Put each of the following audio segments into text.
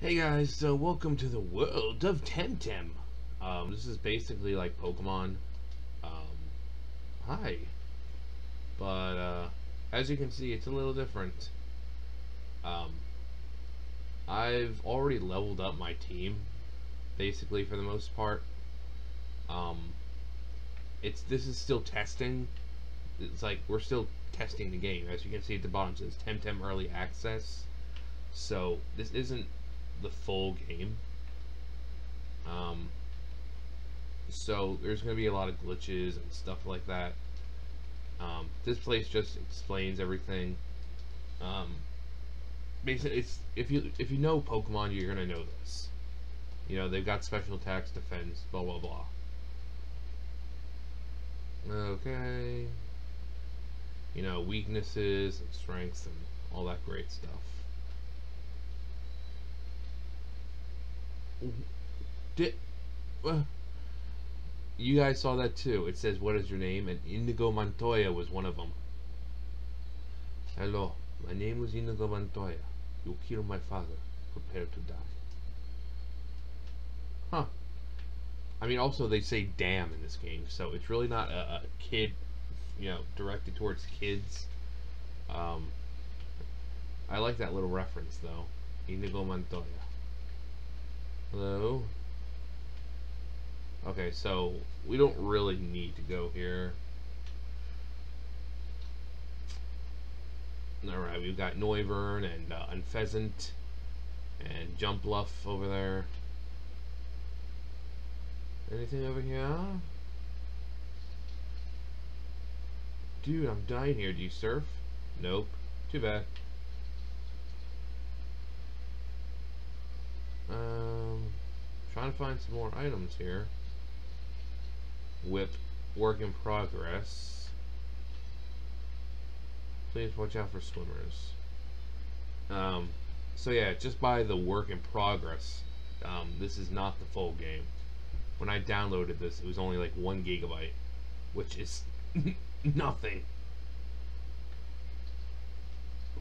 Hey guys, so welcome to the world of Temtem. Um, this is basically like Pokemon. Um, hi. But, uh, as you can see, it's a little different. Um, I've already leveled up my team, basically, for the most part. Um, it's, this is still testing. It's like, we're still testing the game. As you can see at the bottom, it says Temtem Early Access. So, this isn't the full game. Um, so there's going to be a lot of glitches and stuff like that. Um, this place just explains everything. Um, basically, it's if you if you know Pokemon, you're gonna know this. You know they've got special attacks, defense, blah blah blah. Okay. You know weaknesses and strengths and all that great stuff. Did uh, you guys saw that too? It says, "What is your name?" and Inigo Montoya was one of them. Hello, my name is Inigo Montoya. You killed my father. Prepare to die. Huh. I mean, also they say "damn" in this game, so it's really not a, a kid, you know, directed towards kids. Um, I like that little reference though. Inigo Montoya. Hello? Okay, so we don't really need to go here. Alright, we've got Noivern and, uh, and Pheasant and Jumpluff over there. Anything over here? Dude, I'm dying here. Do you surf? Nope. Too bad. Um, to find some more items here. Whip, work in progress. Please watch out for swimmers. Um, so yeah, just by the work in progress, um, this is not the full game. When I downloaded this, it was only like one gigabyte, which is nothing.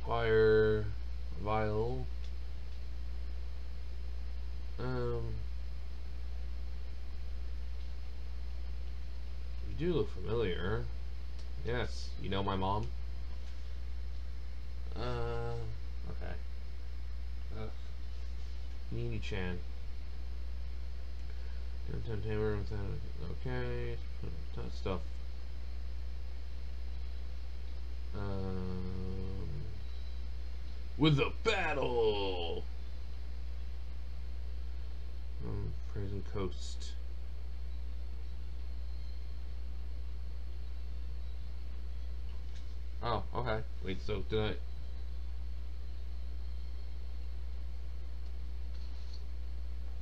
Fire, vial. Um, do look familiar. Yes, you know my mom. Uh, okay. Ugh. Nini Chan. Downtown Tamer okay. Ton stuff. Um, with the battle. Um, Frozen Coast. Oh, okay. Wait, so did I...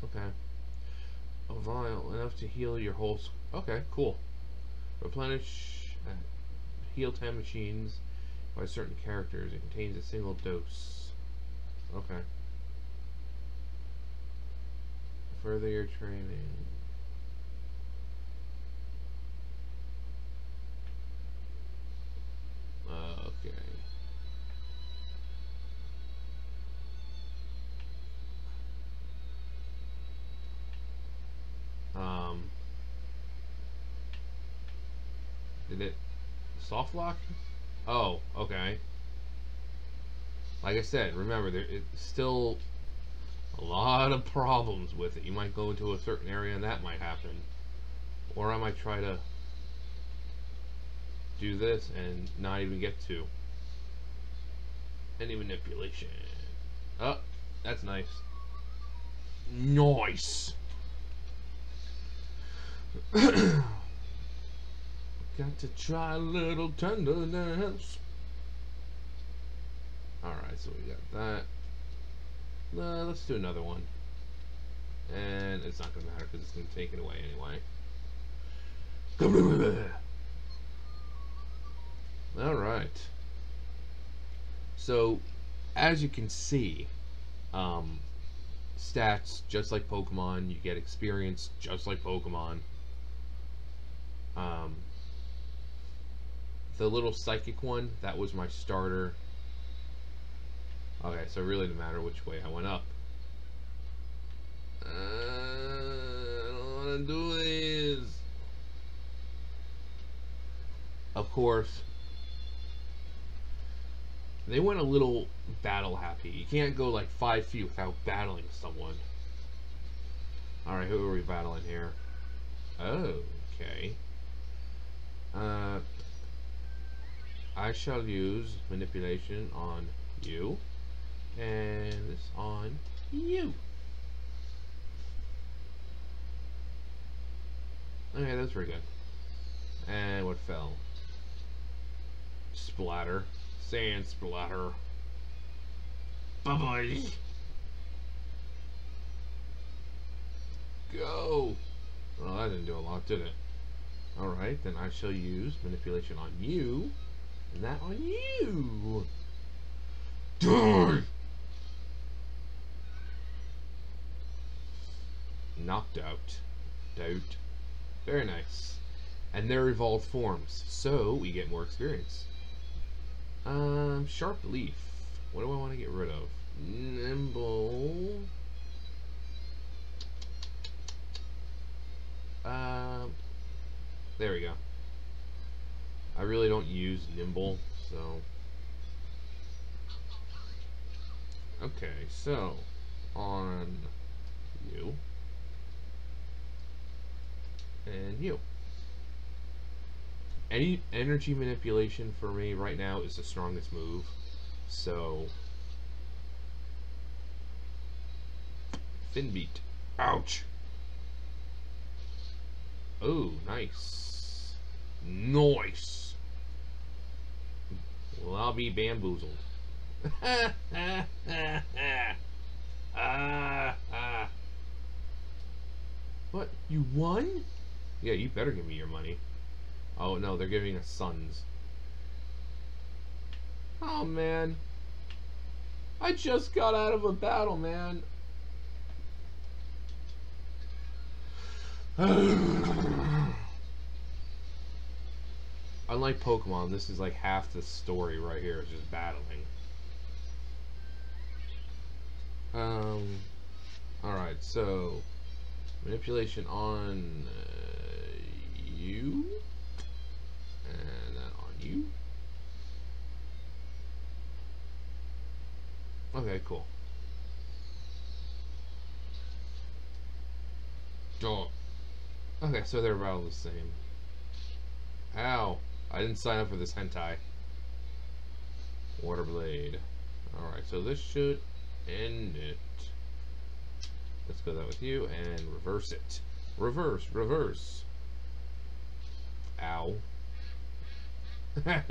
Okay. A vial, enough to heal your whole... Okay, cool. Replenish... Heal 10 machines by certain characters. It contains a single dose. Okay. Further your training. Um, did it soft lock? Oh, okay. Like I said, remember, there it's still a lot of problems with it. You might go into a certain area and that might happen. Or I might try to do this and not even get to any manipulation. Oh, that's nice. Nice. Got to try a little tenderness. Alright, so we got that. Uh, let's do another one. And it's not going to matter because it's going to take it away anyway. Alright. So, as you can see, um, stats just like Pokemon, you get experience just like Pokemon. Um, the little psychic one, that was my starter. Okay, so it really didn't matter which way I went up. Uh, I don't want to do this. Of course, they went a little battle happy. You can't go like five feet without battling someone. Alright, who are we battling here? Oh, okay. Uh, I shall use manipulation on you. And this on you. Okay, that's pretty good. And what fell? Splatter. Sand splatter. Bye bye. Go. Well, that didn't do a lot, did it? Alright, then I shall use manipulation on you. And that on you. Die! Knocked out. Doubt. Very nice. And they're evolved forms, so we get more experience. Um, Sharp Leaf. What do I want to get rid of? Nimble. Um, there we go. I really don't use Nimble, so... Okay, so, on you, and you. Any energy manipulation for me right now is the strongest move, so... Fin beat. Ouch! Oh, nice. Nice! Well, I'll be bamboozled. ah, ah. What? You won? Yeah, you better give me your money. Oh, no, they're giving us sons. Oh, man. I just got out of a battle, man. Unlike Pokemon, this is like half the story right here is just battling. Um, alright, so manipulation on uh, you you. Okay, cool. Oh. Okay, so they're about the same. Ow. I didn't sign up for this hentai. Water blade. Alright, so this should end it. Let's go that with you and reverse it. Reverse, reverse. Ow. I'm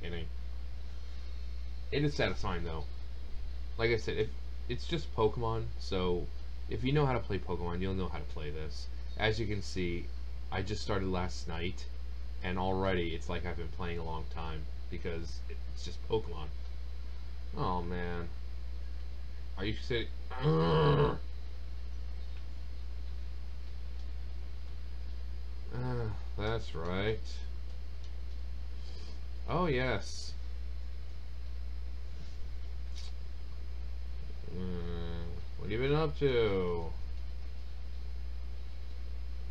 kidding. It is satisfying though. Like I said, if it's just Pokemon, so if you know how to play Pokemon, you'll know how to play this. As you can see, I just started last night, and already it's like I've been playing a long time because it's just Pokemon. Oh man. Are you sitting? That's right. Oh, yes. Uh, what have you been up to?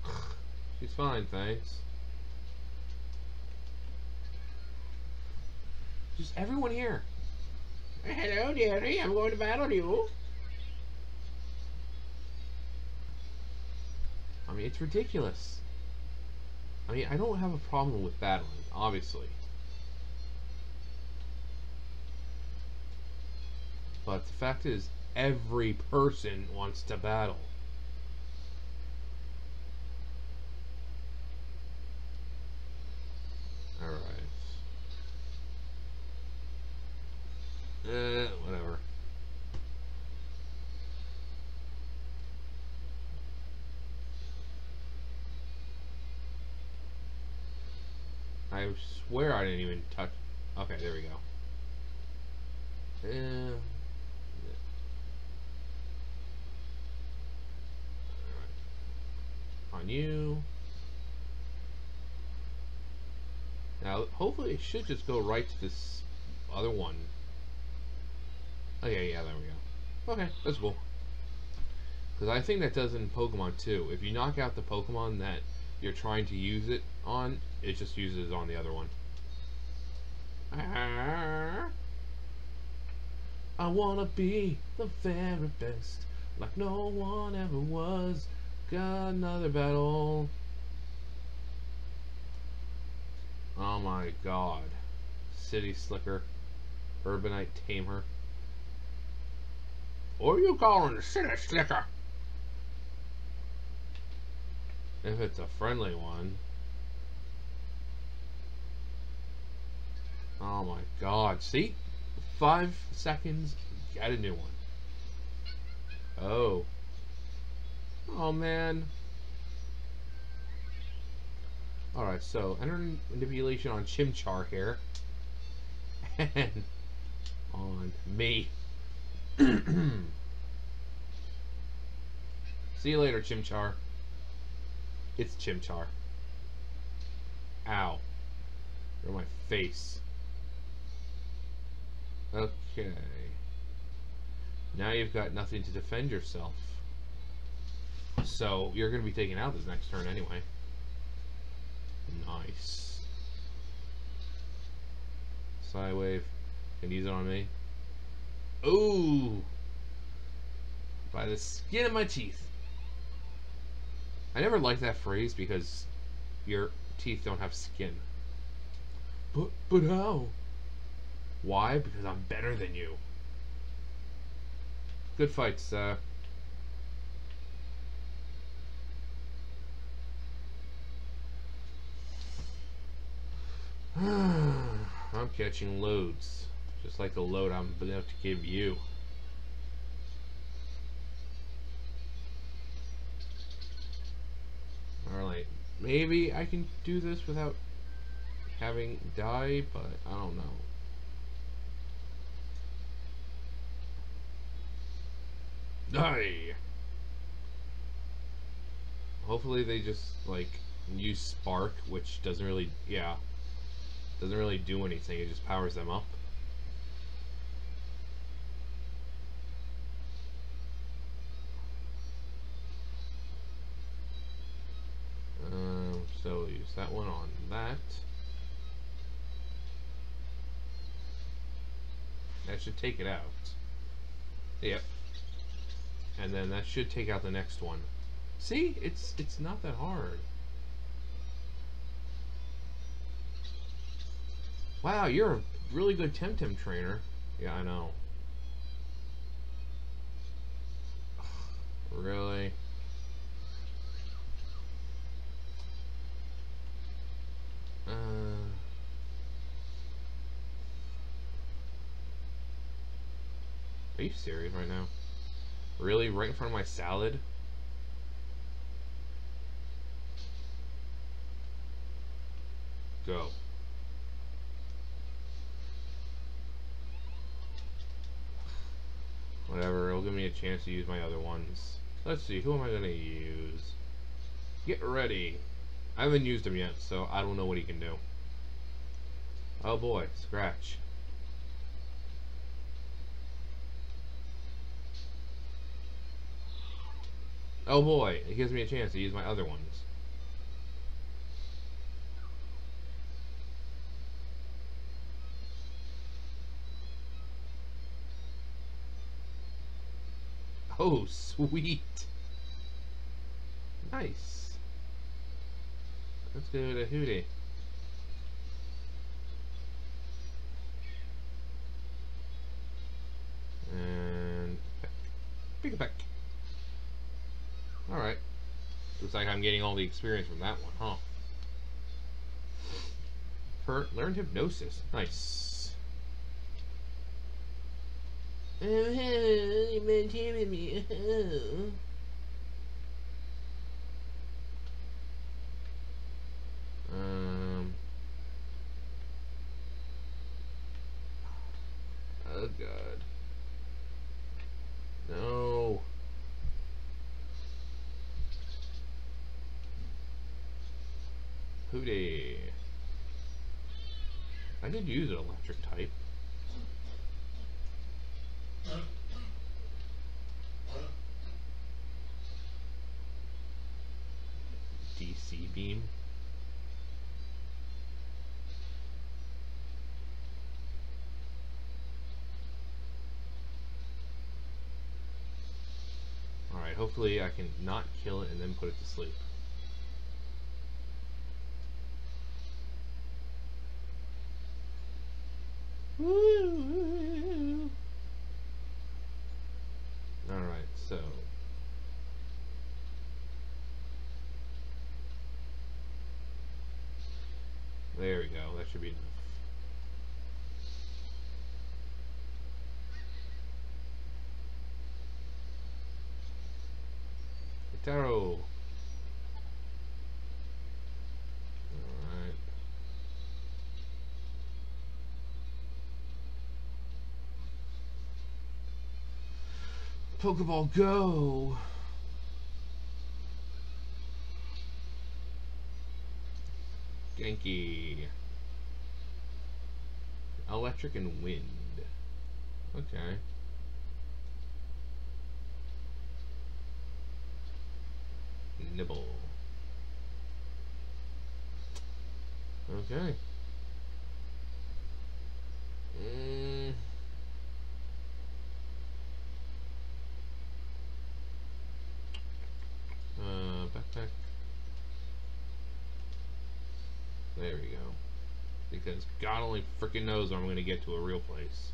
She's fine, thanks. Just everyone here. Hello, dearie. I'm going to battle you. I mean, it's ridiculous. I mean, I don't have a problem with battling, obviously. But the fact is, every person wants to battle. Alright. Eh, whatever. I swear I didn't even touch. Okay, there we go. Yeah. On you. Now, hopefully it should just go right to this other one. Oh, okay, yeah, there we go. Okay, that's cool. Because I think that does in Pokemon too. If you knock out the Pokemon that you're trying to use it on, it just uses on the other one. I wanna be the very best, like no one ever was. Got another battle. Oh my god. City Slicker. Urbanite Tamer. Or you calling the City Slicker? If it's a friendly one. Oh my god. See? Five seconds, get a new one. Oh. Oh man. Alright, so enter manipulation on Chimchar here. And on me. See you later, Chimchar. It's Chimchar. Ow. You're my face. Okay. Now you've got nothing to defend yourself. So, you're going to be taken out this next turn anyway. Nice. Side wave. Can use it on me. Ooh! By the skin of my teeth. I never liked that phrase because your teeth don't have skin. But, but how? Why? Because I'm better than you. Good fights, uh... I'm catching loads. Just like the load I'm about to give you. Alright. Maybe I can do this without having die, but I don't know. Die! Hopefully they just, like, use Spark, which doesn't really, yeah, doesn't really do anything, it just powers them up. That one on that. That should take it out. Yep. And then that should take out the next one. See? It's it's not that hard. Wow, you're a really good Temtem trainer. Yeah, I know. Really? Uh, are you serious right now? Really? Right in front of my salad? Go. Whatever, it'll give me a chance to use my other ones. Let's see, who am I to use? Get ready. I haven't used him yet, so I don't know what he can do. Oh boy, scratch. Oh boy, it gives me a chance to use my other ones. Oh, sweet. Nice. Let's go to Hootie. And pick a peck. Alright. Looks like I'm getting all the experience from that one, huh? Per learned hypnosis. Nice. Oh, you've been me. did use an electric type. DC beam. Alright, hopefully I can not kill it and then put it to sleep. Alright, so There we go. That should be enough. Taro. Alright. Pokeball Go! Ganki. Electric and wind. Okay. Nibble. Okay. Mm. Uh, backpack. There we go. Because God only freaking knows I'm going to get to a real place.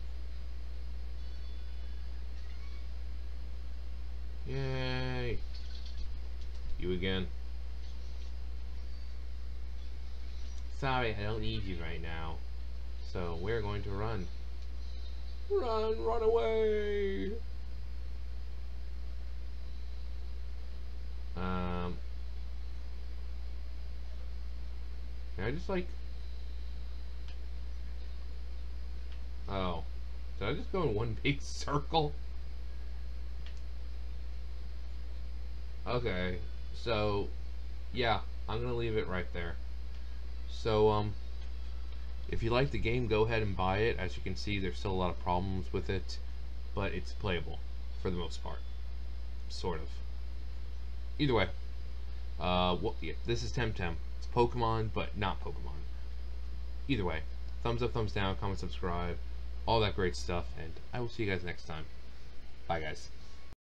Yay! You again. Sorry, I don't need you right now. So, we're going to run. Run, run away! Um... Can I just, like... Oh. Did I just go in one big circle? Okay. So, yeah, I'm gonna leave it right there. So, um, if you like the game, go ahead and buy it. As you can see, there's still a lot of problems with it, but it's playable for the most part, sort of. Either way, uh, what, yeah, this is Temtem. It's Pokemon, but not Pokemon. Either way, thumbs up, thumbs down, comment, subscribe, all that great stuff, and I will see you guys next time. Bye, guys.